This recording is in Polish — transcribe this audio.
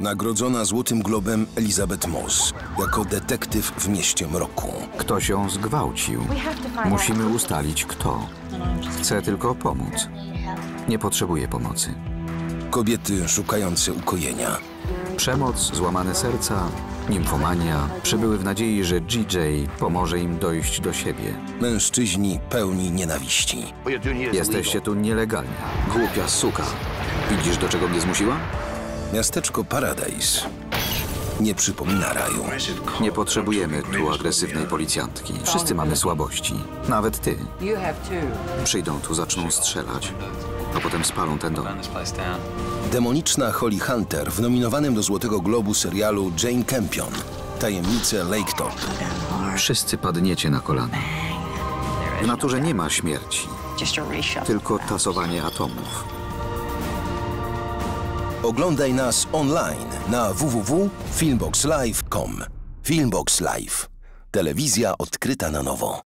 Nagrodzona Złotym Globem Elizabeth Moss jako detektyw w mieście mroku. Ktoś ją zgwałcił. Musimy ustalić kto. Chcę tylko pomóc. Nie potrzebuję pomocy. Kobiety szukające ukojenia. Przemoc, złamane serca, nimfomania przybyły w nadziei, że GJ pomoże im dojść do siebie. Mężczyźni pełni nienawiści. Jesteście tu nielegalnie. Głupia suka. Widzisz, do czego mnie zmusiła? Miasteczko Paradise nie przypomina raju. Nie potrzebujemy tu agresywnej policjantki. Wszyscy mamy słabości. Nawet ty. Przyjdą tu, zaczną strzelać, a potem spalą ten dom. Demoniczna Holly Hunter w nominowanym do Złotego Globu serialu Jane Campion. Tajemnice Lake Top. Wszyscy padniecie na kolana. W naturze nie ma śmierci, tylko tasowanie atomów. Oglądaj nas online na www.filmboxlive.com. Filmbox Live. Telewizja odkryta na nowo.